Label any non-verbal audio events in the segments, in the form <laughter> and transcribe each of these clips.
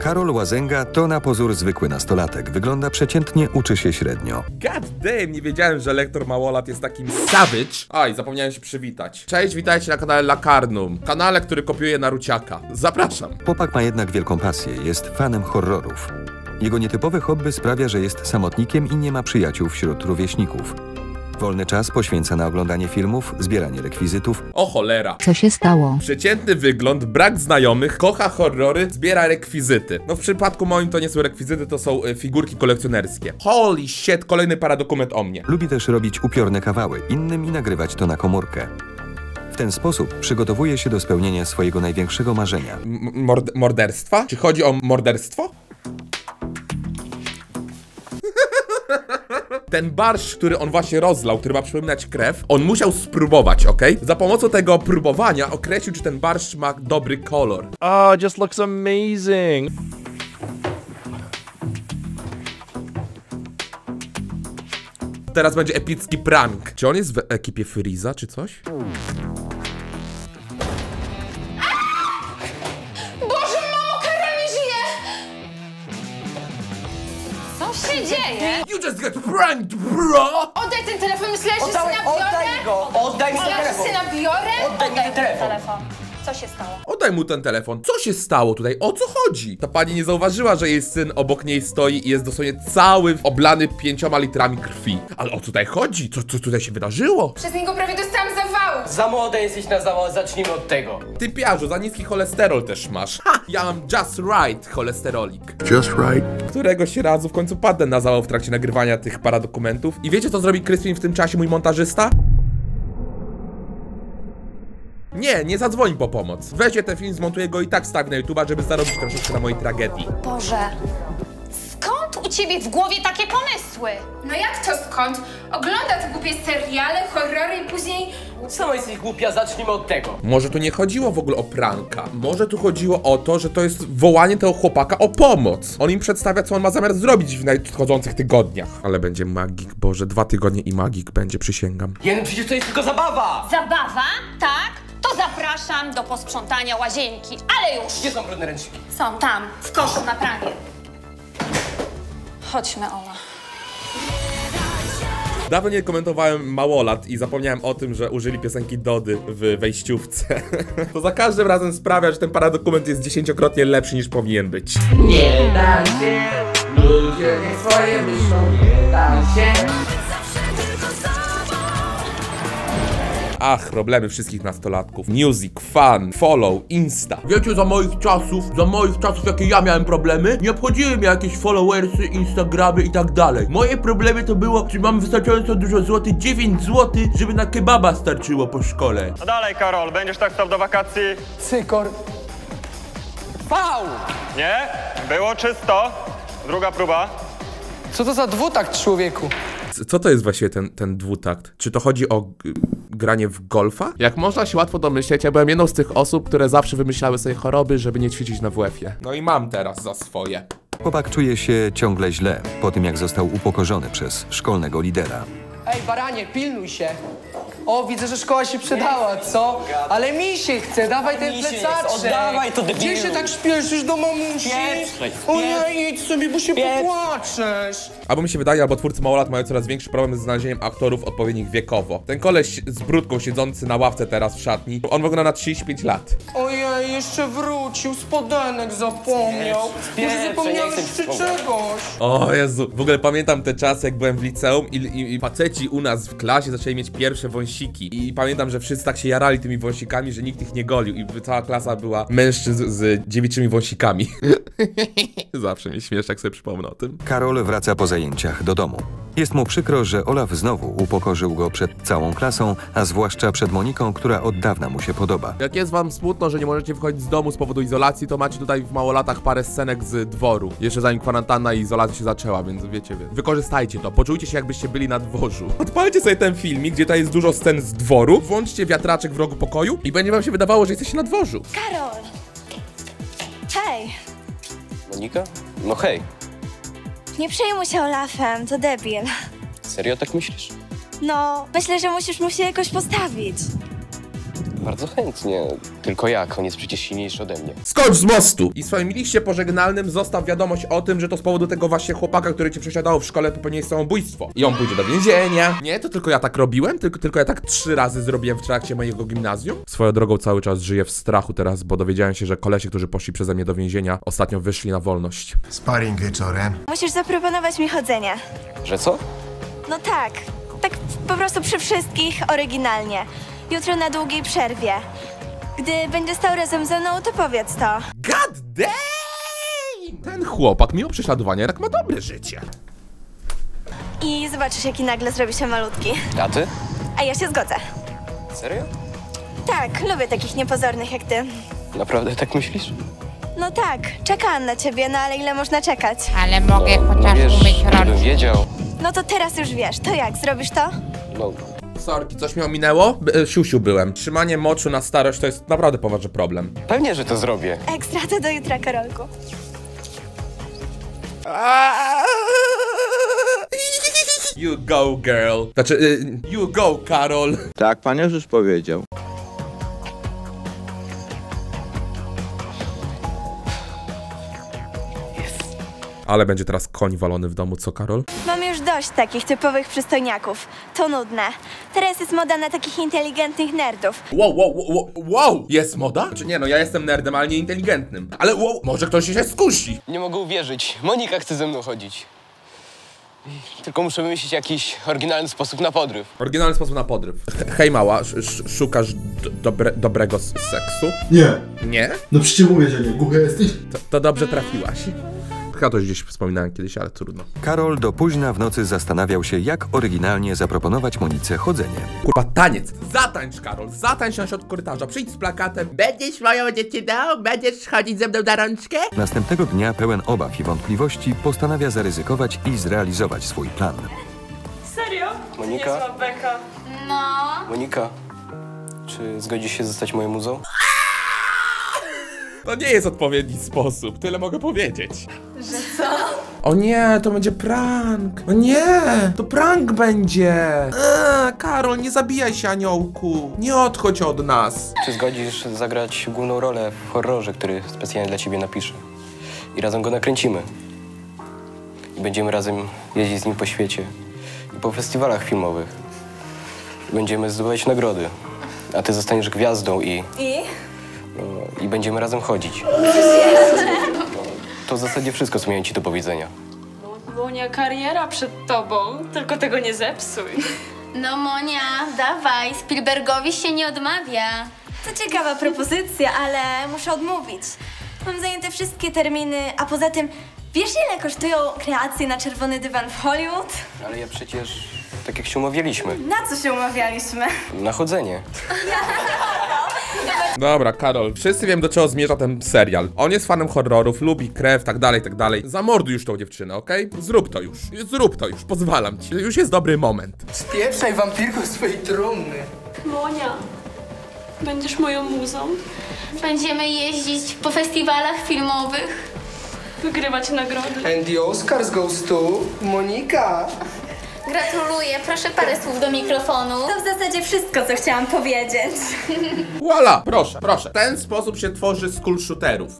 Karol Łazęga to na pozór zwykły nastolatek. Wygląda przeciętnie, uczy się średnio. God damn, nie wiedziałem, że lektor Małolat jest takim savage. Aj, zapomniałem się przywitać. Cześć, witajcie na kanale Lakarnum. Kanale, który kopiuje Naruciaka. Zapraszam. Chłopak ma jednak wielką pasję, jest fanem horrorów. Jego nietypowe hobby sprawia, że jest samotnikiem i nie ma przyjaciół wśród rówieśników. Wolny czas poświęca na oglądanie filmów, zbieranie rekwizytów, O cholera. Co się stało? Przeciętny wygląd, brak znajomych, kocha horrory, zbiera rekwizyty. No w przypadku moim to nie są rekwizyty, to są e, figurki kolekcjonerskie. Holy shit, kolejny paradokument o mnie. lubi też robić upiorne kawały innym i nagrywać to na komórkę. W ten sposób przygotowuje się do spełnienia swojego największego marzenia. M- mord morderstwa? Czy chodzi o morderstwo? Ten barszcz, który on właśnie rozlał, który ma przypominać krew, on musiał spróbować, ok? Za pomocą tego próbowania określił, czy ten barszcz ma dobry kolor. Oh, just looks amazing. Teraz będzie epicki prank. Czy on jest w ekipie Freeza, czy coś? Dzieje? You just get pranked, bro! Oddaj ten telefon, myślałeś, że Oddaj, syna biorę? oddaj go! Oddaj mi ten Myślałeś, że telefon! syna biorę? Oddaj mi ten telefon! Co się stało? Oddaj mu ten telefon. Co się stało tutaj? O co chodzi? Ta pani nie zauważyła, że jej syn obok niej stoi i jest dosłownie cały oblany pięcioma litrami krwi. Ale o co tutaj chodzi? Co, co tutaj się wydarzyło? Przez niego prawie dostałam zawału. Za młoda jesteś na zawał, zacznijmy od tego. Ty piarzu, za niski cholesterol też masz. Ha! Ja mam just right cholesterolik. Just right. Któregoś razu w końcu padnę na zawał w trakcie nagrywania tych paradokumentów. I wiecie co zrobi Crispin w tym czasie, mój montażysta? Nie, nie zadzwoni po pomoc. Weźcie ten film, zmontuję go i tak wstawi na YouTube'a, żeby zarobić troszeczkę na mojej tragedii. Boże, skąd u ciebie w głowie takie pomysły? No jak to skąd? Ogląda te głupie seriale, horrory i później... Sama jesteś głupia, zacznijmy od tego. Może tu nie chodziło w ogóle o pranka. Może tu chodziło o to, że to jest wołanie tego chłopaka o pomoc. On im przedstawia, co on ma zamiar zrobić w nadchodzących tygodniach. Ale będzie magik, Boże, dwa tygodnie i magik będzie, przysięgam. Jeden, przecież to jest tylko zabawa! Zabawa? Tak? Zapraszam do posprzątania łazienki. Ale już! Gdzie są brudne ręczki? Są tam, w koszu na pranie. Chodźmy, Ola. Dawno nie komentowałem Małolat i zapomniałem o tym, że użyli piosenki Dody w wejściówce. to za każdym razem sprawia, że ten paradokument jest dziesięciokrotnie lepszy niż powinien być. Nie dam się, ludzie niech swoje myślą, nie dam się. Ach, problemy wszystkich nastolatków. Music, fun, follow, insta. Wiecie, za moich czasów, za moich czasów, jakie ja miałem problemy, nie obchodziły mnie jakieś followersy, instagramy i tak dalej. Moje problemy to było, czy mam wystarczająco dużo złotych, 9 złotych, żeby na kebaba starczyło po szkole. No dalej, Karol, będziesz tak stał do wakacji? Cykor. Pał! Nie? Było czysto. Druga próba. Co to za dwutakt, człowieku? Co to jest właściwie ten, ten dwutakt? Czy to chodzi o granie w golfa? Jak można się łatwo domyśleć, ja byłem jedną z tych osób, które zawsze wymyślały sobie choroby, żeby nie ćwiczyć na WF-ie. No i mam teraz za swoje. Chłopak czuje się ciągle źle po tym, jak został upokorzony przez szkolnego lidera. Ej, baranie, pilnuj się. O, widzę, że szkoła się przydała, co? Ale mi się chce, dawaj ten Mi się plecaczek. oddawaj to, Gdzie debilu. się tak śpieszysz do mamusi? Pieprzaj, O nie, idź sobie, bo się Pieprz. popłaczesz. Albo mi się wydaje, albo twórcy Małolat mają coraz większy problem z znalezieniem aktorów odpowiednich wiekowo. Ten koleś z brudką siedzący na ławce teraz w szatni, on wygląda na 35 lat. Ojej, jeszcze wrócił, spodenek zapomniał. Spieprz, Może nie zapomniałeś chcę wspomnieć. czegoś? O Jezu, w ogóle pamiętam te czasy, jak byłem w liceum i, i, i faceci u nas w klasie zaczęli mieć pierwsze wąsiki. I pamiętam, że wszyscy tak się jarali tymi wąsikami, że nikt ich nie golił i cała klasa była mężczyzn z dziewiczymi wąsikami. <laughs> Zawsze mnie śmiesz, jak sobie przypomnę o tym. Karol wraca po zajęciach do domu. Jest mu przykro, że Olaf znowu upokorzył go przed całą klasą, a zwłaszcza przed Moniką, która od dawna mu się podoba. Jak jest wam smutno, że nie możecie wychodzić z domu z powodu izolacji, to macie tutaj w małolatach parę scenek z dworu. Jeszcze zanim kwarantanna i izolacja się zaczęła, więc wiecie, wy- wykorzystajcie to. Poczujcie się jakbyście byli na dworzu. <laughs> Odpalcie sobie ten filmik, gdzie tutaj jest dużo scen z dworu, włączcie wiatraczek w rogu pokoju i będzie wam się wydawało, że jesteście na dworzu. Karol! Hej! Monika? No hej, Nie przejmuj się Olafem, to debil. serio tak myślisz? No, myślę, że musisz mu się jakoś postawić. Bardzo chętnie. Tylko jak? On jest przecież silniejszy ode mnie. Skocz z mostu! I w swoim liście pożegnalnym zostaw wiadomość o tym, że to z powodu tego właśnie chłopaka, który cię przesiadało w szkole, popełniłeś samobójstwo. I on pójdzie do więzienia. Nie, to tylko ja tak robiłem, tylko, tylko ja tak trzy razy zrobiłem w trakcie mojego gimnazjum. Swoją drogą cały czas żyję w strachu teraz, bo dowiedziałem się, że kolesie, którzy poszli przeze mnie do więzienia, ostatnio wyszli na wolność. Sparring wieczorem. Musisz zaproponować mi chodzenie. Że co? No tak, tak po prostu przy wszystkich oryginalnie. Jutro na długiej przerwie. Gdy będziesz stał razem ze mną, to powiedz to. God damn! Ten chłopak, mimo prześladowania, jednak ma dobre życie. I zobaczysz, jaki nagle zrobi się malutki. A ty? A ja się zgodzę. Serio? Tak, lubię takich niepozornych jak ty. Naprawdę tak myślisz? No tak, czekałam na ciebie, no ale ile można czekać? Ale mogę chociaż no wiesz, umyć rączki. wiedział. No to teraz już wiesz, to jak, zrobisz to? No, Sorki, coś mi ominęło? B e, siusiu byłem. Trzymanie moczu na starość to jest naprawdę poważny problem. pewnie, że to zrobię. Ekstra to do jutra, Karolku. You go, girl. Znaczy, y, you go, Karol. Tak, pan już powiedział. Ale będzie teraz koń walony w domu, co, Karol? Mam już dość takich typowych przystojniaków. To nudne. Teraz jest moda na takich inteligentnych nerdów. Wow, wow, wow, wow! Jest moda? Czy nie, no ja jestem nerdem, ale nie inteligentnym. Ale wow, może ktoś się skusi. Nie mogę uwierzyć. Monika chce ze mną chodzić. Tylko muszę wymyślić jakiś oryginalny sposób na podryw. Oryginalny sposób na podryw. Hej, mała, sz sz szukasz dobre dobrego seksu? Nie. Nie? No przecież mówię, że nie. Głucha jesteś? To, to dobrze trafiłaś. Chyba to już gdzieś wspominałem kiedyś, ale trudno. Karol do późna w nocy zastanawiał się, jak oryginalnie zaproponować Monice chodzenie. Kurwa, taniec! Zatańcz, Karol! Zatańcz na środku korytarza, przyjdź z plakatem. Będziesz moją dziewczyną? Będziesz chodzić ze mną na rączkę? Następnego dnia, pełen obaw i wątpliwości, postanawia zaryzykować i zrealizować swój plan. Serio? Monika? beka. No. Monika, czy zgodzisz się zostać moją muzą? To nie jest odpowiedni sposób, tyle mogę powiedzieć. Że co? O nie, to będzie prank. O nie, to prank będzie. Eee, Karol, nie zabijaj się, aniołku. Nie odchodź od nas. Czy zgodzisz zagrać główną rolę w horrorze, który specjalnie dla ciebie napiszę? I razem go nakręcimy. I będziemy razem jeździć z nim po świecie i po festiwalach filmowych. I będziemy zdobywać nagrody. A ty zostaniesz gwiazdą i, I? I będziemy razem chodzić. To w zasadzie wszystko, co miałem ci do powiedzenia. Monia, kariera przed tobą, tylko tego nie zepsuj. No Monia, dawaj, Spielbergowi się nie odmawia. To ciekawa propozycja, ale muszę odmówić. Mam zajęte wszystkie terminy, a poza tym, wiesz ile kosztują kreacje na czerwony dywan w Hollywood? Ale ja przecież, tak jak się umawialiśmy, Na co się umawialiśmy? na chodzenie. <laughs> Dobra, Karol, wszyscy wiem do czego zmierza ten serial. On jest fanem horrorów, lubi krew, tak dalej, tak dalej. Zamorduj już tą dziewczynę, okej? Zrób to już. Zrób to już, pozwalam ci. Już jest dobry moment. Spieprzaj wampirku swojej trumny. Monia, będziesz moją muzą? Będziemy jeździć po festiwalach filmowych. Wygrywać nagrody. And the Oscars goes to Monika. Gratuluję, proszę parę słów do mikrofonu. To w zasadzie wszystko, co chciałam powiedzieć. Voila! Proszę, proszę. W ten sposób się tworzy school shooterów.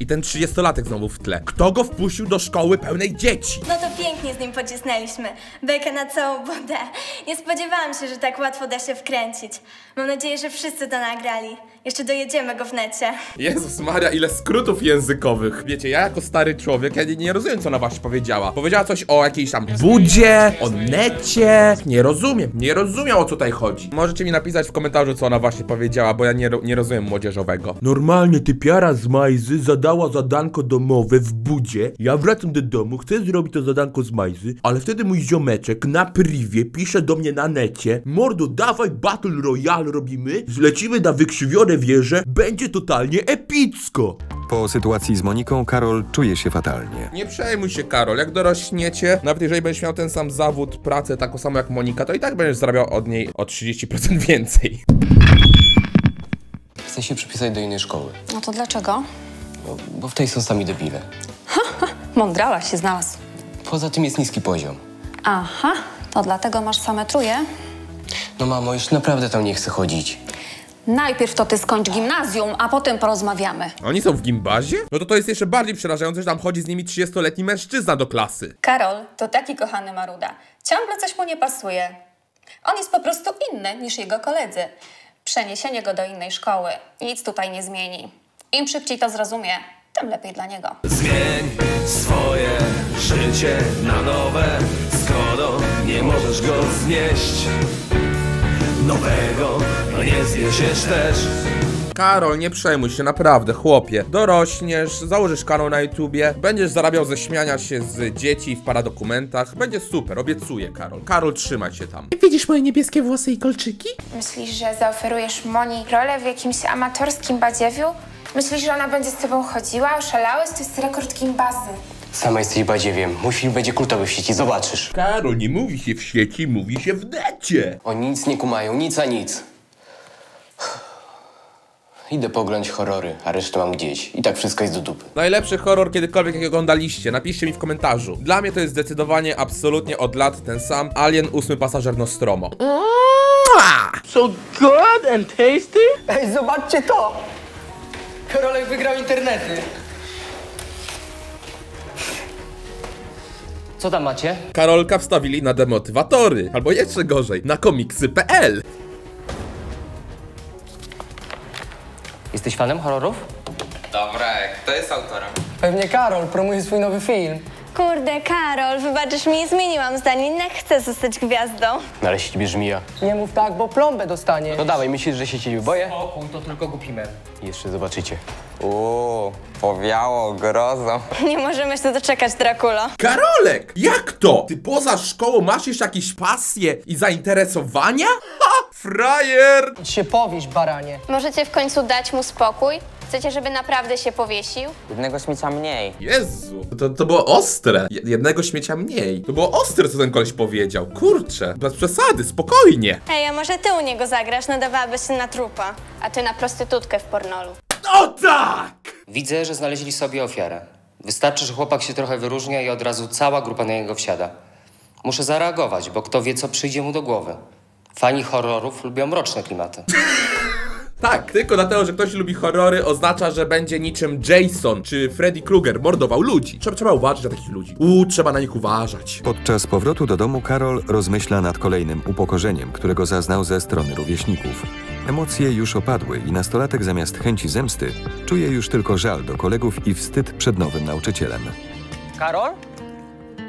I ten 30-latek znowu w tle. Kto go wpuścił do szkoły pełnej dzieci? No to pięknie z nim pocisnęliśmy. Bekę na całą wodę. Nie spodziewałam się, że tak łatwo da się wkręcić. Mam nadzieję, że wszyscy to nagrali. Jeszcze dojedziemy go w necie. Jezus Maria, ile skrótów językowych. Wiecie, ja jako stary człowiek, ja nie, nie rozumiem, co ona właśnie powiedziała. Powiedziała coś o jakiejś tam budzie, o necie. Nie rozumiem, nie rozumiem, o co tutaj chodzi. Możecie mi napisać w komentarzu, co ona właśnie powiedziała, bo ja nie, nie rozumiem młodzieżowego. Normalnie typiara z Majzy zadała zadanko domowe w budzie. Ja wracam do domu, chcę zrobić to zadanko z Majzy, ale wtedy mój ziomeczek na privie pisze do mnie na necie Mordo, dawaj Battle Royale robimy, zlecimy na wykrzywione wieże, będzie totalnie epicko. Po sytuacji z Moniką, Karol czuje się fatalnie. Nie przejmuj się, Karol. Jak dorośniecie, nawet jeżeli będziesz miał ten sam zawód, pracę taką samą jak Monika, to i tak będziesz zarabiał od niej o 30% więcej. Chcę się przypisać do innej szkoły. No to dlaczego? No, bo w tej są sami debile. <laughs> Mądrala się znalazł. Poza tym jest niski poziom. Aha, to dlatego masz same truje? No mamo, już naprawdę tam nie chcę chodzić. Najpierw to ty skończ gimnazjum, a potem porozmawiamy. Oni są w gimbazie? No to to jest jeszcze bardziej przerażające, że tam chodzi z nimi 30-letni mężczyzna do klasy. Karol to taki kochany maruda. Ciągle coś mu nie pasuje. On jest po prostu inny niż jego koledzy. Przeniesienie go do innej szkoły nic tutaj nie zmieni. Im szybciej to zrozumie, tym lepiej dla niego. Zmień swoje życie na nowe Skoro nie możesz go znieść Nowego nie zniesiesz też Karol, nie przejmuj się, naprawdę, chłopie. Dorośniesz, założysz kanał na YouTubie, będziesz zarabiał ze śmiania się z dzieci w paradokumentach. Będzie super, obiecuję, Karol. Karol, trzymaj się tam. Widzisz moje niebieskie włosy i kolczyki? Myślisz, że zaoferujesz Moni rolę w jakimś amatorskim badziewiu? Myślisz, że ona będzie z tobą chodziła? Oszalałeś? To jest rekord gimbazy. Sama jesteś badziewiem. Mój film będzie kultowy w sieci, zobaczysz. Karol, nie mówi się w sieci, mówi się w necie. Oni nic nie kumają, nic a nic. Idę poglądać horrory, a resztę mam gdzieś. I tak wszystko jest do dupy. Najlepszy horror kiedykolwiek jaki oglądaliście, napiszcie mi w komentarzu. Dla mnie to jest zdecydowanie, absolutnie od lat ten sam Alien ósmy pasażer Nostromo. So good and tasty? Ej, zobaczcie to! Karolek wygrał internety. Co tam macie? Karolka wstawili na demotywatory, albo jeszcze gorzej, na komiksy.pl. Jesteś fanem horrorów? Dobra, kto jest autorem? Pewnie Karol promuje swój nowy film. Kurde, Karol, wybaczysz mi, zmieniłam zdanie, nie chcę zostać gwiazdą. No ale się ciebie żmija. Nie mów tak, bo plombę dostanie. No dawaj, myślisz, że się ciebie boję? Spokój, to tylko głupi mem. Jeszcze zobaczycie. Uuu, powiało grozą. Nie możemy się doczekać, Drakulo. Karolek! Jak to? Ty poza szkołą masz jeszcze jakieś pasje i zainteresowania? Ha! Frajer! Się powieść, baranie. Możecie w końcu dać mu spokój? Chcecie, żeby naprawdę się powiesił? Jednego śmiecia mniej. Jezu, to, to było ostre. Je- Jednego śmiecia mniej. To było ostre, co ten koleś powiedział. Kurczę, bez przesady, spokojnie. Ej, a może ty u niego zagrasz, nadawałabyś się na trupa. A ty na prostytutkę w pornolu. O tak! Widzę, że znaleźli sobie ofiarę. Wystarczy, że chłopak się trochę wyróżnia i od razu cała grupa na niego wsiada. Muszę zareagować, bo kto wie, co przyjdzie mu do głowy. Fani horrorów lubią mroczne klimaty. <laughs> Tak, tylko dlatego, że ktoś lubi horrory, oznacza, że będzie niczym Jason czy Freddy Krueger mordował ludzi. Trzeba, trzeba uważać na takich ludzi. Uuu, trzeba na nich uważać. Podczas powrotu do domu Karol rozmyśla nad kolejnym upokorzeniem, którego zaznał ze strony rówieśników. Emocje już opadły i nastolatek zamiast chęci zemsty czuje już tylko żal do kolegów i wstyd przed nowym nauczycielem. Karol?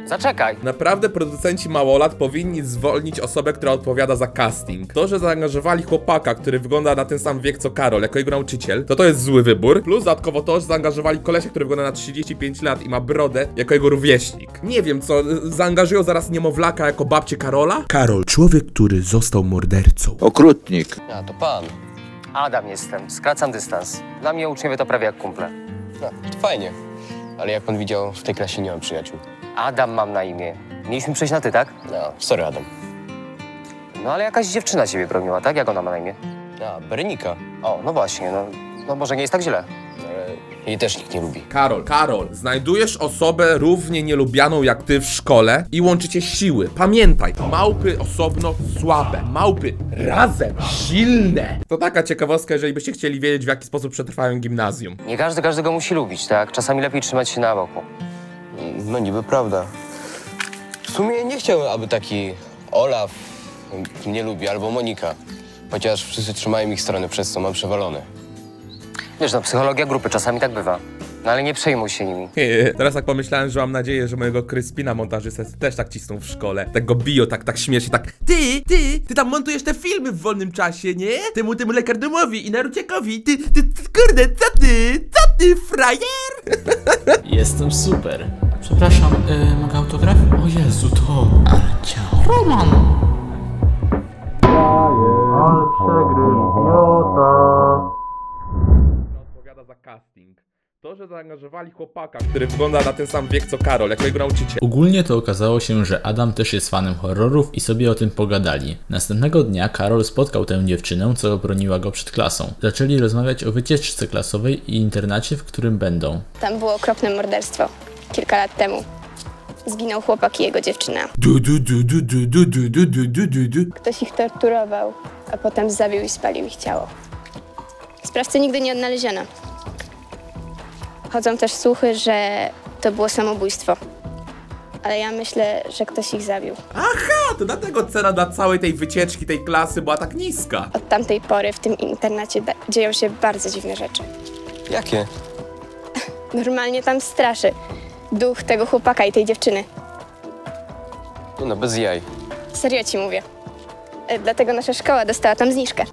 Zaczekaj. Naprawdę producenci małolat powinni zwolnić osobę, która odpowiada za casting. To, że zaangażowali chłopaka, który wygląda na ten sam wiek co Karol, jako jego nauczyciel, to to jest zły wybór. Plus dodatkowo to, że zaangażowali kolesia, który wygląda na 35 lat i ma brodę, jako jego rówieśnik. Nie wiem co, zaangażują zaraz niemowlaka jako babcię Karola? Karol, człowiek, który został mordercą. Okrutnik. A, to pan. Adam jestem. Skracam dystans. Dla mnie uczniowie to prawie jak kumple. No, to fajnie. Ale jak pan widział, w tej klasie nie mam przyjaciół. Adam mam na imię. Mieliśmy przejść na ty, tak? No, sorry Adam. No ale jakaś dziewczyna ciebie broniła, tak? Jak ona ma na imię? A, Berenika. O, no właśnie, no, no może nie jest tak źle. Jej też nikt nie lubi. Karol, Karol, znajdujesz osobę równie nielubianą jak ty w szkole i łączycie siły. Pamiętaj, małpy osobno słabe, małpy razem silne. To taka ciekawostka, jeżeli byście chcieli wiedzieć, w jaki sposób przetrwają gimnazjum. Nie każdy każdego musi lubić, tak? Czasami lepiej trzymać się na boku. No niby prawda. W sumie nie chciałbym, aby taki Olaf mnie lubi, albo Monika. Chociaż wszyscy trzymają ich strony, przez co mam przewalone. Wiesz, no psychologia grupy czasami tak bywa. No ale nie przejmuj się nimi. Teraz tak pomyślałem, że mam nadzieję, że mojego Kryspina montażystę też tak cisną w szkole. Tak go biją, tak, tak śmiesznie, tak Ty, ty, ty tam montujesz te filmy w wolnym czasie, nie? Temu, temu lekardomowi i Naruciakowi, ty, ty, ty, kurde, co ty, co ty, frajer? Jestem super. Przepraszam, y, mogę autograf? O Jezu, to Arcia. Roman! Ale odpowiada za casting. To, że zaangażowali chłopaka, który wygląda na ten sam wiek co Karol, jako jego nauczyciel. Ogólnie to okazało się, że Adam też jest fanem horrorów i sobie o tym pogadali. Następnego dnia Karol spotkał tę dziewczynę, co obroniła go przed klasą. Zaczęli rozmawiać o wycieczce klasowej i internacie, w którym będą. Tam było okropne morderstwo. Kilka lat temu. zginął chłopak i jego dziewczyna. Du, du, du, du, du, du, du, du, du, du, du, du. Ktoś ich torturował, a potem zabił i spalił ich ciało. Sprawcy nigdy nie odnaleziono. Chodzą też słuchy, że to było samobójstwo. Ale ja myślę, że ktoś ich zabił. Aha, to dlatego cena dla całej tej wycieczki, tej klasy była tak niska. Od tamtej pory w tym internacie da- dzieją się bardzo dziwne rzeczy. Jakie? Normalnie tam straszy duch tego chłopaka i tej dziewczyny. Nie no, bez jaj. Serio ci mówię. E, Dlatego nasza szkoła dostała tam zniżkę.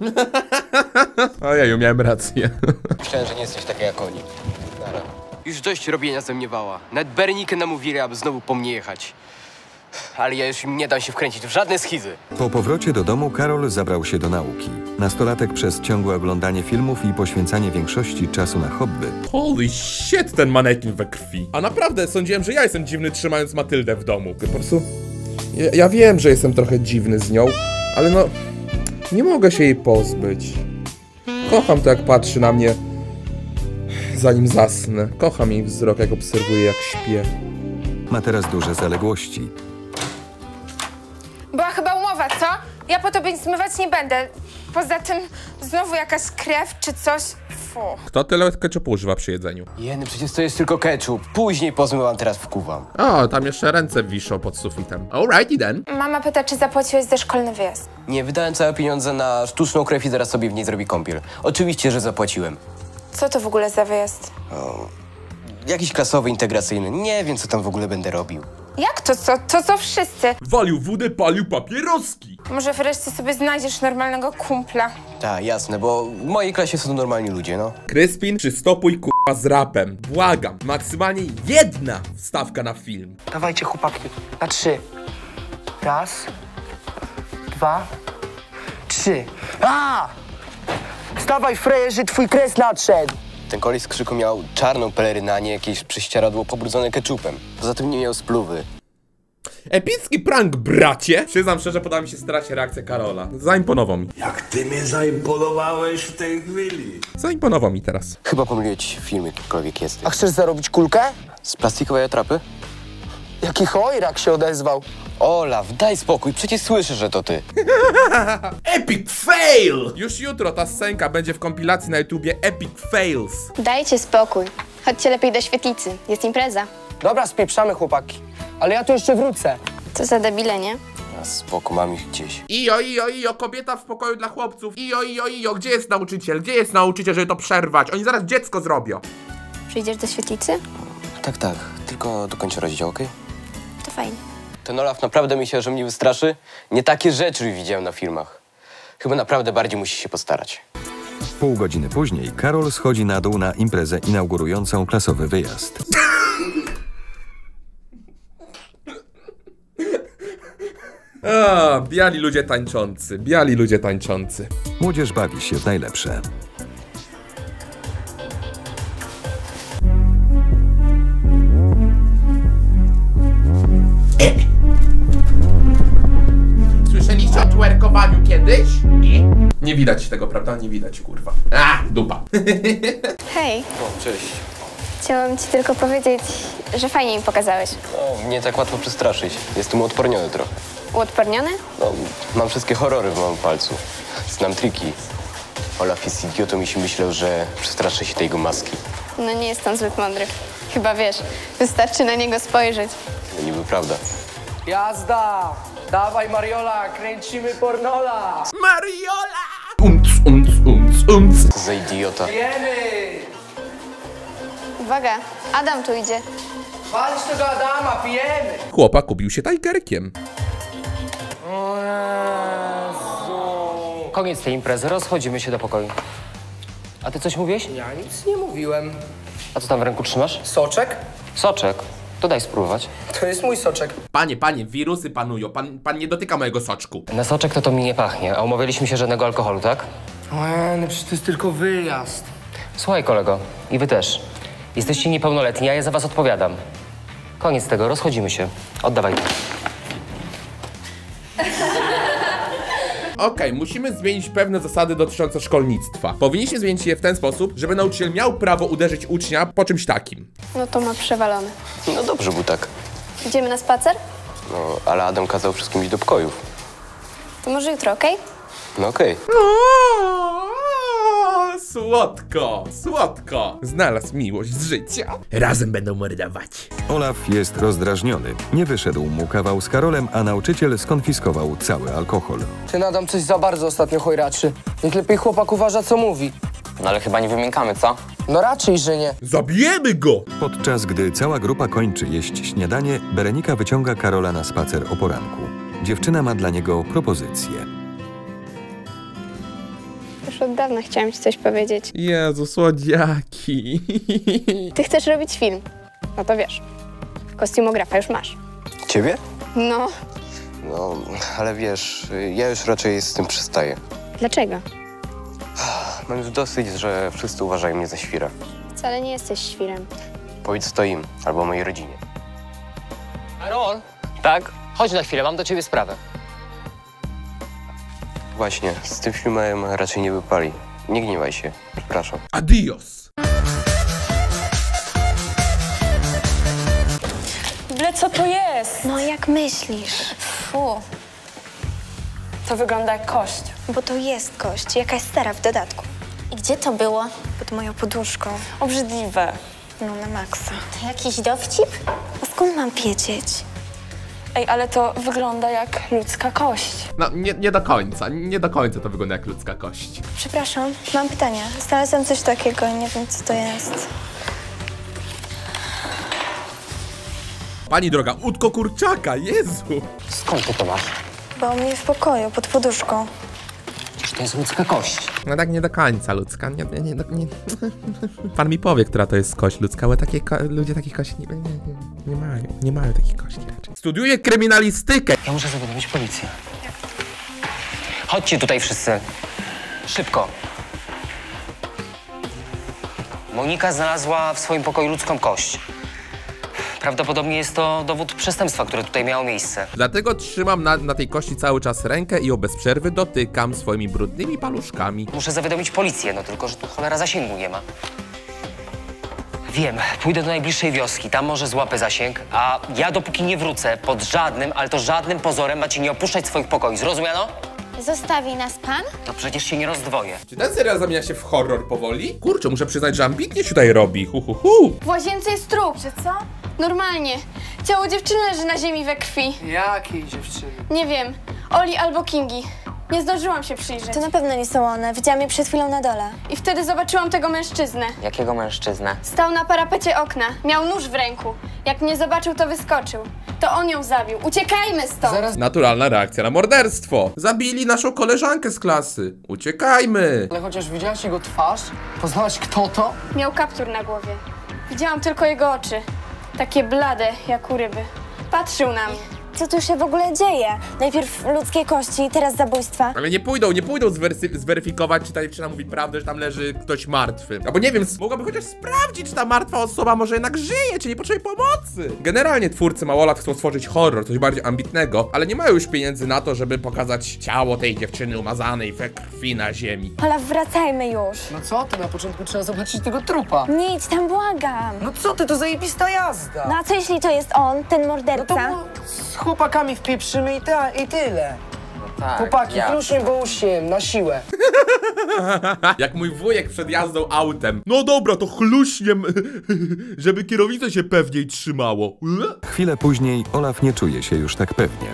<laughs> Ojeju, miałem rację. <laughs> Myślałem, że nie jesteś taka jak oni. Nara. Już dość robienia ze mnie wała. Nawet Bernikę namówili, aby znowu po mnie jechać. Ale ja już im nie dam się wkręcić w żadne schizy. Po powrocie do domu Karol zabrał się do nauki. Nastolatek przez ciągłe oglądanie filmów i poświęcanie większości czasu na hobby Holy shit, ten manekin we krwi. A naprawdę, sądziłem, że ja jestem dziwny trzymając Matyldę w domu. Po prostu... Ja, ja wiem, że jestem trochę dziwny z nią, ale no... Nie mogę się jej pozbyć. Kocham to, jak patrzy na mnie, zanim zasnę. Kocham jej wzrok, jak obserwuję, jak śpię. ma teraz duże zaległości. Była chyba umowa, co? Ja po tobie zmywać nie będę. Poza tym znowu jakaś krew czy coś. Fu. Kto tyle ketchupu używa przy jedzeniu? Jeny, przecież to jest tylko ketchup. Później pozmywam, teraz wkuwam. O, tam jeszcze ręce wiszą pod sufitem. Alrighty then. Mama pyta, czy zapłaciłeś za szkolny wyjazd. Nie, wydałem całe pieniądze na sztuczną krew i zaraz sobie w niej zrobi kąpiel. Oczywiście, że zapłaciłem. Co to w ogóle za wyjazd? O, jakiś klasowy, integracyjny. Nie wiem, co tam w ogóle będę robił. Jak to co? To co wszyscy? Walił wódę, palił papieroski. Może wreszcie sobie znajdziesz normalnego kumpla. Tak, jasne, bo w mojej klasie są to normalni ludzie, no. Kryspin, przystopuj k***a z rapem. Błagam. Maksymalnie jedna wstawka na film. Dawajcie chłopaki, na trzy. Raz, dwa, trzy. A! Wstawaj, frejerzy, twój kres nadszedł. Ten koleś z krzyku miał czarną pelerynę, a nie jakieś prześcieradło pobrudzone keczupem. Poza tym nie miał spluwy. Epicki prank, bracie! Przyznam szczerze, podoba mi się strasznie reakcja Karola. Zaimponował mi. Jak ty mnie zaimponowałeś w tej chwili. Zaimponował mi teraz. Chyba pomyliłem ci film, jakikolwiek jest. A chcesz zarobić kulkę? Z plastikowej atrapy? Jaki chojrak się odezwał. Olaf, daj spokój, przecież słyszę, że to ty. <laughs> Epic fail! Już jutro ta scenka będzie w kompilacji na YouTubie Epic Fails. Dajcie spokój. Chodźcie lepiej do świetlicy. Jest impreza. Dobra, spieprzamy chłopaki. Ale ja tu jeszcze wrócę. Co za debile, nie? A spoko, mam ich gdzieś. Ijo, ijo, ijo, kobieta w pokoju dla chłopców. Ijo, ijo, ijo, gdzie jest nauczyciel? Gdzie jest nauczyciel, żeby to przerwać? Oni zaraz dziecko zrobią. Przyjdziesz do świetlicy? Tak, tak, tylko dokończę rozdział, okej? To fajnie. Ten Olaf naprawdę myślał, że mnie wystraszy? Nie takie rzeczy widziałem na filmach. Chyba naprawdę bardziej musi się postarać. Pół godziny później Karol schodzi na dół na imprezę inaugurującą klasowy wyjazd. A, biali ludzie tańczący, biali ludzie tańczący. Młodzież bawi się w najlepsze. Widać tego, prawda? Nie widać, kurwa. A, dupa. <laughs> Hej, O, cześć. chciałam ci tylko powiedzieć, że fajnie mi pokazałeś. No, mnie tak łatwo przestraszyć. Jestem uodporniony trochę. Uodporniony? No, mam wszystkie horrory w małym palcu. Znam triki. Olaf jest idiotą i się myślał, że przestraszę się tej jego maski. No nie jest on zbyt mądry. Chyba wiesz, wystarczy na niego spojrzeć. To niby prawda. Jazda! Dawaj, Mariola, kręcimy pornola! Mariola! Umc, umc, umc, umc. Za idiota. Jemy! Uwaga, Adam tu idzie. Walić tego Adama, pijemy! Chłopak kupił się tajgerkiem. O Jezu. Koniec tej imprezy, rozchodzimy się do pokoju. A ty coś mówiłeś? Ja nic nie mówiłem. A co tam w ręku trzymasz? Soczek? Soczek. To daj spróbować. To jest mój soczek. Panie, panie, wirusy panują. Pan, pan nie dotyka mojego soczku. Na soczek to to mi nie pachnie, a umawialiśmy się żadnego alkoholu, tak? O, no przecież to jest tylko wyjazd. Słuchaj, kolego, i wy też. Jesteście niepełnoletni, a ja za was odpowiadam. Koniec tego, rozchodzimy się. Oddawaj to. Okej, musimy zmienić pewne zasady dotyczące szkolnictwa. Powinniśmy zmienić je w ten sposób, żeby nauczyciel miał prawo uderzyć ucznia po czymś takim. No to ma przewalone. No dobrze, był tak. Idziemy na spacer? No, ale Adam kazał wszystkim iść do pokojów. To może jutro, okej? No okej. O, Słodko, słodko. Znalazł miłość z życia. Razem będą mordować. Olaf jest rozdrażniony. Nie wyszedł mu kawał z Karolem, a nauczyciel skonfiskował cały alkohol. Ten Adam coś za bardzo ostatnio chojraczy. Niech lepiej chłopak uważa, co mówi. No ale chyba nie wymiękamy, co? No raczej, że nie. Zabijemy go! Podczas gdy cała grupa kończy jeść śniadanie, Berenika wyciąga Karola na spacer o poranku. Dziewczyna ma dla niego propozycję. Już od dawna chciałam ci coś powiedzieć. Jezu, słodziaki. Ty chcesz robić film. No to wiesz. Kostiumografa już masz. Ciebie? No, No, ale wiesz, ja już raczej z tym przestaję. dlaczego? Mam już dosyć, że wszyscy uważają mnie za świra. Wcale nie jesteś świrem. Powiedz to im, albo mojej rodzinie. Karol? Tak? Chodź na chwilę, mam do ciebie sprawę. Właśnie, z tym filmem raczej nie wypali. Nie gniewaj się, przepraszam. Adios. Ble, co to jest? No jak myślisz? Fu. To wygląda jak kość. Bo to jest kość, jakaś stara w dodatku. I gdzie to było? Pod moją poduszką. Obrzydliwe. No na maksa. To jakiś dowcip? A skąd mam wiedzieć? Ej, ale to wygląda jak ludzka kość. No, nie, nie do końca. Nie do końca to wygląda jak ludzka kość. Przepraszam, mam pytanie. Znalazłam coś takiego i nie wiem, co to jest. Pani droga, łódko kurczaka, Jezu. Skąd ty to masz? Bo u mnie w pokoju, pod poduszką. Przecież to jest ludzka kość. No tak nie do końca ludzka. Nie, nie, nie, nie. Pan mi powie, która to jest kość ludzka, bo takie ko- ludzie takich kości nie, nie, nie, nie mają. Nie mają takich kości raczej. Studiuję kryminalistykę. Ja muszę zawiadomić policję. Chodźcie tutaj wszyscy. Szybko. Monika znalazła w swoim pokoju ludzką kość. Prawdopodobnie jest to dowód przestępstwa, które tutaj miało miejsce. Dlatego trzymam na, na tej kości cały czas rękę i ją bez przerwy dotykam swoimi brudnymi paluszkami. Muszę zawiadomić policję, no tylko, że tu cholera zasięgu nie ma. Wiem, pójdę do najbliższej wioski, tam może złapę zasięg, a ja dopóki nie wrócę, pod żadnym, ale to żadnym pozorem macie nie opuszczać swoich pokoi, zrozumiano? Zostawi nas pan? No przecież się nie rozdwoję. Czy ten serial zamienia się w horror powoli? Kurczę, muszę przyznać, że ambitnie się tutaj robi. Hu, hu, hu. W łazience jest trup. Że co? Normalnie. Ciało dziewczyny leży na ziemi we krwi. Jakiej dziewczyny? Nie wiem. Oli albo Kingi. Nie zdążyłam się przyjrzeć. To na pewno nie są one. Widziałam je przed chwilą na dole. I wtedy zobaczyłam tego mężczyznę. Jakiego mężczyznę? Stał na parapecie okna. Miał nóż w ręku. Jak mnie zobaczył, to wyskoczył. To on ją zabił. Uciekajmy stąd! Naturalna reakcja na morderstwo. Zabili naszą koleżankę z klasy. Uciekajmy. Ale chociaż widziałaś jego twarz? Poznałaś kto to? Miał kaptur na głowie. Widziałam tylko jego oczy. Takie blade, jak u ryby. Patrzył na mnie. Co tu się w ogóle dzieje? Najpierw ludzkie kości, teraz zabójstwa. Ale nie pójdą, nie pójdą zweryfikować, czy ta dziewczyna mówi prawdę, że tam leży ktoś martwy. Albo nie wiem, mogłaby chociaż sprawdzić, czy ta martwa osoba może jednak żyje, czy nie potrzebuje pomocy. Generalnie twórcy Małolat chcą stworzyć horror, coś bardziej ambitnego, ale nie mają już pieniędzy na to, żeby pokazać ciało tej dziewczyny umazanej we krwi na ziemi. Olaf, wracajmy już. No co ty, na początku trzeba zobaczyć tego trupa. Nie idź tam, błagam. No co ty, to zajebista jazda. No a co jeśli to jest on, ten morderca? No Z chłopakami wpieprzymy i, ta, i tyle. Tak, Chłopaki, ja. bo usiem, na siłę. <laughs> Jak mój wujek przed jazdą autem. No dobra, to chluśniem, <laughs> żeby kierownicę się pewniej trzymało. Chwilę później Olaf nie czuje się już tak pewnie.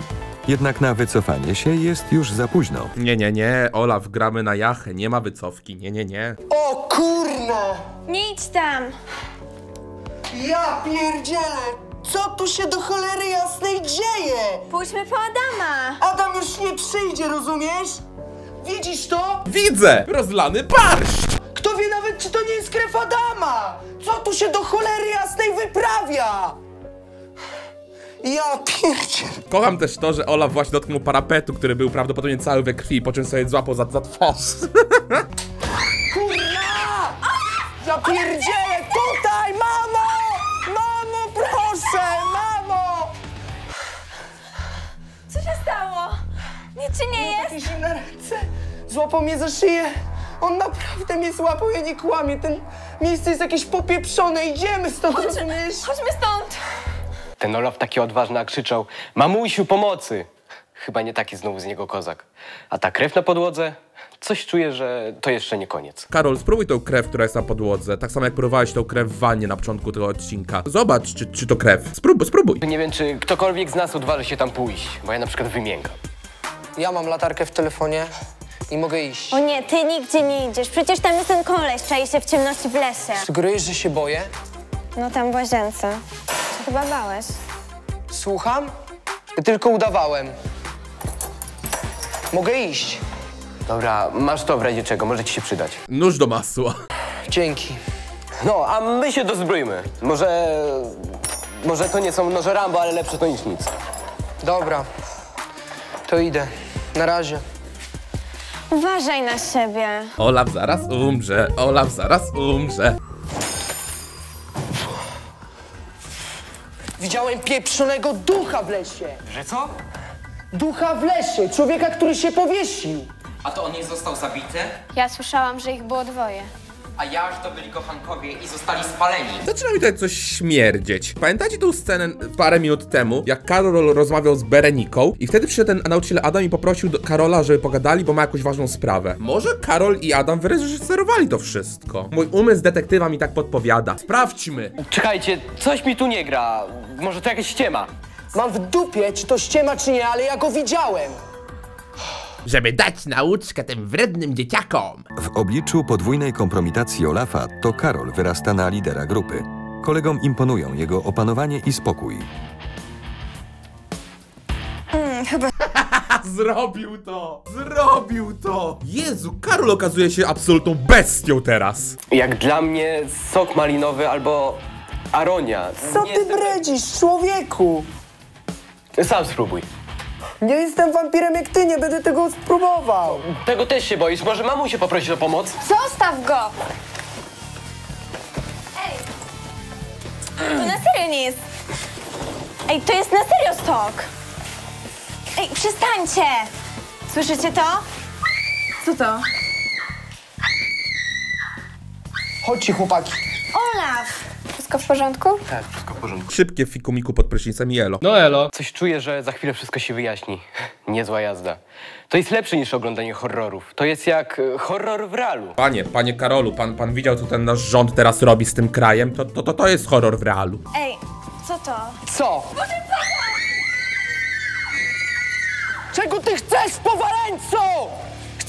Jednak na wycofanie się jest już za późno. Nie, nie, nie, Olaf, gramy na jachę, nie ma wycofki, nie, nie, nie. O kurna! Nie idź tam! Ja pierdzielę! Co tu się do cholery jasnej dzieje? Pójdźmy po Adama. Adam już nie przyjdzie, rozumiesz? Widzisz to? Widzę! Rozlany barszcz! Kto wie nawet, czy to nie jest krew Adama? Co tu się do cholery jasnej wyprawia? Ja pierdzielę. Kocham też to, że Olaf właśnie dotknął parapetu, który był prawdopodobnie cały we krwi, po czym sobie złapał za, za twarz. <laughs> Kurna! Ja pierdzielę! Proszę! Mamo! Co się stało? Nic ci nie Takie zimne ręce. Złapał mnie za szyję. On naprawdę mnie złapał, ja nie kłamię. Ten miejsce jest jakieś popieprzone. Idziemy stąd, rozumiesz? Chodźmy stąd! Ten Olaf taki odważny, a krzyczał Mamusiu, pomocy! Chyba nie taki znowu z niego kozak. A ta krew na podłodze? Coś czuję, że to jeszcze nie koniec. Karol, spróbuj tą krew, która jest na podłodze. Tak samo jak próbowałeś tą krew w wannie na początku tego odcinka. Zobacz, czy, czy to krew. Spróbuj, spróbuj. Nie wiem, czy ktokolwiek z nas odważy się tam pójść, bo ja na przykład wymiękam. Ja mam latarkę w telefonie i mogę iść. O nie, ty nigdzie nie idziesz. Przecież tam jest ten koleś, czai się w ciemności w lesie. Sugerujesz, że się boję? No tam w łazience. Się chyba bałeś. Słucham? Tylko udawałem. Mogę iść. Dobra, masz to w razie czego, może ci się przydać. Nóż do masła. Dzięki. No, a my się dozbrojmy. Może... Może to nie są noże Rambo, ale lepsze to niż nic. Dobra. To idę. Na razie. Uważaj na siebie. Olaf zaraz umrze, Olaf zaraz umrze. Widziałem pieprzonego ducha w lesie. Że co? Ducha w lesie. Człowieka, który się powiesił. A to on nie został zabity? Ja słyszałam, że ich było dwoje. A ja aż to byli kochankowie i zostali spaleni. Zaczyna mi tutaj coś śmierdzieć. Pamiętacie tą scenę parę minut temu, jak Karol rozmawiał z Bereniką i wtedy przyszedł ten nauczyciel Adam i poprosił do Karola, żeby pogadali, bo ma jakąś ważną sprawę. Może Karol i Adam wyreżyserowali to wszystko. Mój umysł detektywa mi tak podpowiada. Sprawdźmy. Czekajcie, coś mi tu nie gra. Może to jakaś ściema. Mam w dupie, czy to ściema, czy nie, ale ja go widziałem. Żeby dać nauczkę tym wrednym dzieciakom. W obliczu podwójnej kompromitacji Olafa to Karol wyrasta na lidera grupy. Kolegom imponują jego opanowanie i spokój. Hmm, chyba... <laughs> Zrobił to! Zrobił to! Jezu, Karol okazuje się absolutną bestią teraz. Jak dla mnie sok malinowy albo aronia. Co Nie ty jestem- bredzisz, człowieku? Sam spróbuj. Nie jestem wampirem jak ty, nie będę tego spróbował. Tego też się boisz. Może mamusię poprosić o pomoc? Zostaw go! To na serio nie jest... Ej, to jest na serio stok. Ej, przestańcie! Słyszycie to? Co to? Chodźcie, chłopaki. Olaf! Wszystko w porządku? Tak, wszystko w porządku. Szybkie fikumiku pod prysznicem i elo. No elo. Coś czuję, że za chwilę wszystko się wyjaśni. <laughs> Niezła jazda. To jest lepsze niż oglądanie horrorów. To jest jak e, horror w realu. Panie, panie Karolu, pan, pan widział, co ten nasz rząd teraz robi z tym krajem? To, to, to, to jest horror w realu. Ej, co to? Co? Czego ty chcesz, powaleńco?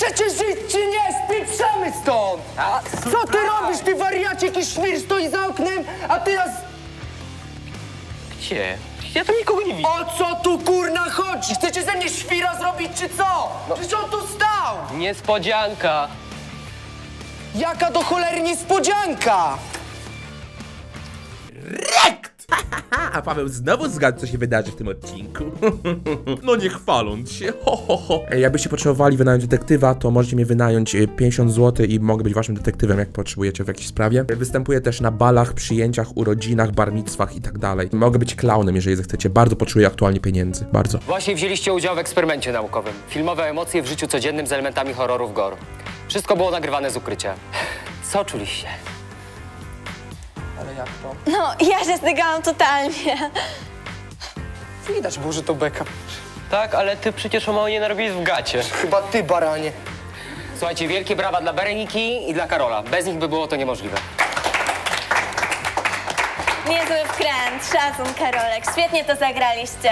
Chcecie żyć czy nie? Spieprzamy stąd! Co ty robisz, ty wariacie? Jakiś świr stoi za oknem, a ty nas... Gdzie? Ja tam nikogo nie widzę. O co tu kurna chodzi? Chcecie ze mnie świra zrobić czy co? Przecież on tu stał! Niespodzianka. Jaka do cholery niespodzianka! Rekt! <laughs> A Paweł znowu zgadł, co się wydarzy w tym odcinku. <laughs> no nie chwaląc się. <laughs> Ho, ho, ho. Ej, jakbyście potrzebowali wynająć detektywa, to możecie mnie wynająć e, 50 zł i mogę być waszym detektywem, jak potrzebujecie w jakiejś sprawie. Występuję też na balach, przyjęciach, urodzinach, barmicwach i tak dalej. Mogę być klaunem, jeżeli zechcecie. Bardzo potrzebuję aktualnie pieniędzy. Bardzo. Właśnie wzięliście udział w eksperymencie naukowym. Filmowe emocje w życiu codziennym z elementami horrorów gore. Wszystko było nagrywane z ukrycia. Co czuliście? Ale jak to? No, ja się zdygałam totalnie. Widać było, że to beka. Tak, ale ty przecież o mało nie narobiłeś w gacie. Chyba ty, baranie. Słuchajcie, wielkie brawa dla Bereniki i dla Karola. Bez nich by było to niemożliwe. Niezły wkręt, szacun, Karolek. Świetnie to zagraliście.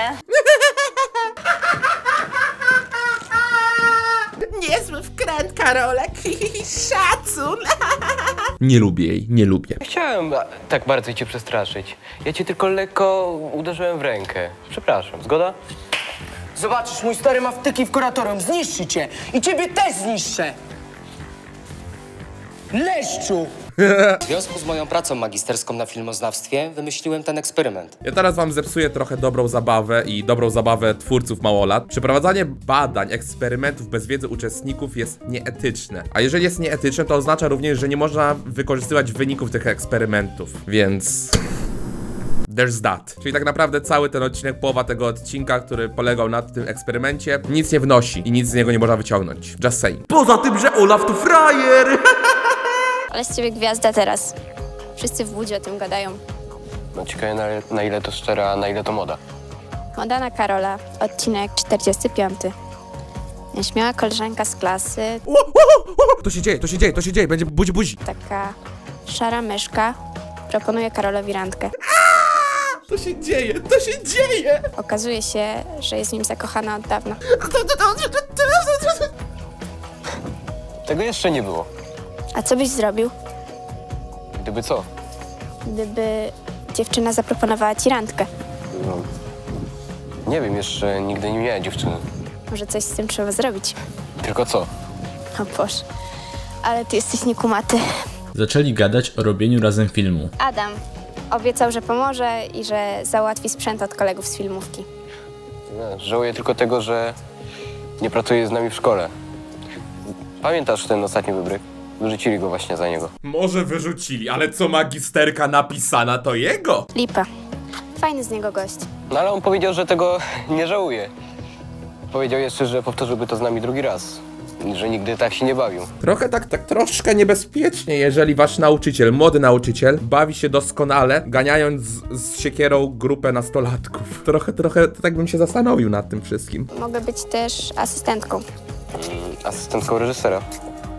Niezły wkręt, Karolek. <laughs> Szacun. <laughs> nie lubię jej, nie lubię. Nie chciałem tak bardzo cię przestraszyć. Ja cię tylko lekko uderzyłem w rękę. Przepraszam, zgoda? Zobaczysz, mój stary ma wtyki w kuratorium. Zniszczy cię. I ciebie też zniszczę. Leszczu! <laughs> W związku z moją pracą magisterską na filmoznawstwie wymyśliłem ten eksperyment. Ja teraz wam zepsuję trochę dobrą zabawę i dobrą zabawę twórców Małolat. Przeprowadzanie badań, eksperymentów bez wiedzy uczestników jest nieetyczne. A jeżeli jest nieetyczne, to oznacza również, że nie można wykorzystywać wyników tych eksperymentów. Więc... There's that. Czyli tak naprawdę cały ten odcinek, połowa tego odcinka, który polegał na tym eksperymencie, nic nie wnosi i nic z niego nie można wyciągnąć. Just saying. Poza tym, że Olaf to frajer! <laughs> Ale z ciebie gwiazda teraz. Wszyscy w budzie o tym gadają. No ciekawe na, na ile to szczere, a na ile to moda. Moda na Karola, odcinek 45. Nieśmiała koleżanka z klasy, To się dzieje, to się dzieje, to się dzieje, będzie buzi buzi. taka szara myszka, proponuje Karolowi randkę. To się dzieje, to się dzieje! Okazuje się, że jest w nim zakochana od dawna. Tego jeszcze nie było. A co byś zrobił, Gdyby co? gdyby dziewczyna zaproponowała ci randkę? No, nie wiem, jeszcze nigdy nie miałem dziewczyny. Może coś z tym trzeba zrobić. Tylko co? O Boże, ale ty jesteś niekumaty. Zaczęli gadać o robieniu razem filmu. Adam obiecał, że pomoże i że załatwi sprzęt od kolegów z filmówki. No, żałuję tylko tego, że nie pracuje z nami w szkole. Pamiętasz ten ostatni wybryk? Wyrzucili go właśnie za niego. Może wyrzucili, ale co magisterka napisana, to jego! Lipa. Fajny z niego gość. No ale on powiedział, że tego nie żałuje. Powiedział jeszcze, że powtórzyłby to z nami drugi raz. I Że nigdy tak się nie bawił. Trochę tak, tak troszkę niebezpiecznie, jeżeli wasz nauczyciel, młody nauczyciel, bawi się doskonale, ganiając z, z siekierą grupę nastolatków. Trochę, trochę tak bym się zastanowił nad tym wszystkim. Mogę być też asystentką. Mm, Asystentką reżysera.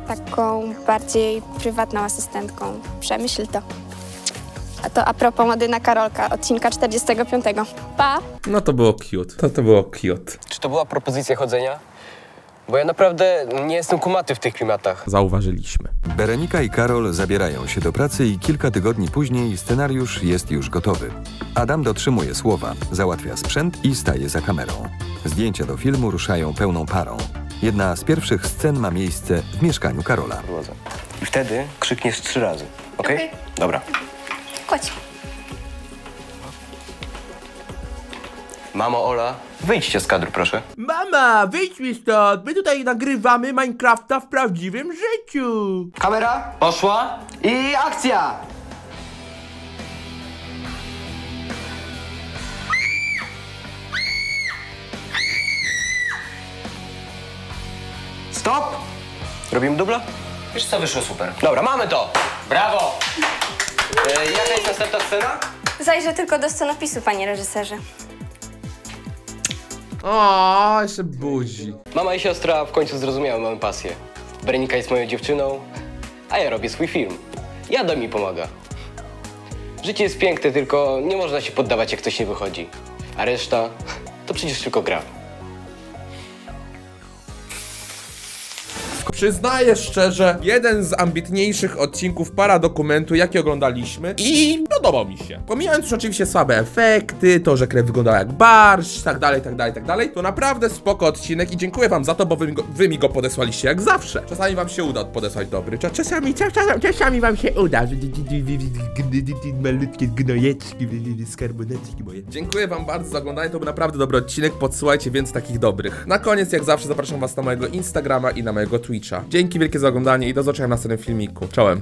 Taką bardziej prywatną asystentką. Przemyśl to. A to a propos mody na Karolka, odcinka 45. Pa! No to było cute, to to było cute. Czy to była propozycja chodzenia? Bo ja naprawdę nie jestem kumaty w tych klimatach. Zauważyliśmy. Berenika i Karol zabierają się do pracy i kilka tygodni później scenariusz jest już gotowy. Adam dotrzymuje słowa, załatwia sprzęt i staje za kamerą. Zdjęcia do filmu ruszają pełną parą. Jedna z pierwszych scen ma miejsce w mieszkaniu Karola. I wtedy krzykniesz trzy razy, okej? Dobra. Kładź. Mamo Ola, wyjdźcie z kadru, proszę. Mama, wyjdź mi stąd! My tutaj nagrywamy Minecrafta w prawdziwym życiu! Kamera, poszła i akcja! Stop! Robimy dubla? Wiesz co, wyszło super. Dobra, mamy to! Brawo! E, jaka jest następna scena? Zajrzę tylko do scenopisu, panie reżyserze. O, jeszcze buzi. Mama i siostra w końcu zrozumiały moją pasję. Berenika jest moją dziewczyną, a ja robię swój film. Jada mi pomaga. Życie jest piękne, tylko nie można się poddawać, jak coś nie wychodzi. A reszta to przecież tylko gra. Przyznaję szczerze, jeden z ambitniejszych odcinków paradokumentu, jaki oglądaliśmy i podobał mi się. Pomijając już oczywiście słabe efekty, to, że krew wyglądała jak barszcz, tak dalej, tak dalej, tak dalej, to naprawdę spoko odcinek i dziękuję wam za to, bo wy, mi go- wy mi go podesłaliście jak zawsze. Czasami wam się uda podesłać dobry, cza- czasami, czasami, czasami wam się uda, malutkie gnojeczki, skarboneczki moje. Dziękuję wam bardzo za oglądanie, to był naprawdę dobry odcinek, podsyłajcie więc takich dobrych. Na koniec, jak zawsze, zapraszam was na mojego Instagrama i na mojego Twitcha. Dzięki wielkie za oglądanie i do zobaczenia w następnym filmiku. Czołem.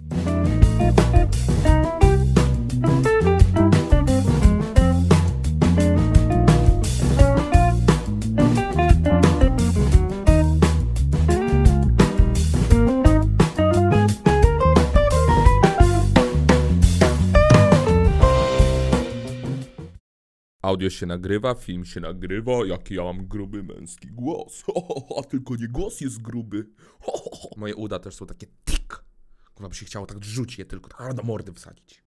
Audio się nagrywa, film się nagrywa, jaki ja mam gruby męski głos. <laughs> A tylko nie głos jest gruby. Moje uda też są takie tik. Kurwa by się chciało tak rzucić je tylko, tak do mordy wsadzić.